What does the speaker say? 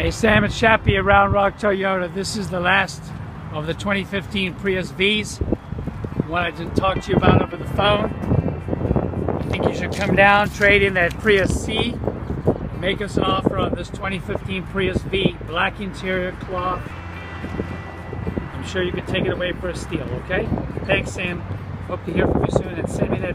Hey Sam, it's Shappy at Round Rock Toyota. This is the last of the 2015 Prius V's. Wanted to talk to you about over the phone. I think you should come down, trade in that Prius C, make us an offer on this 2015 Prius V, black interior cloth. I'm sure you could take it away for a steal, okay? Thanks Sam. Hope to hear from you soon and send me that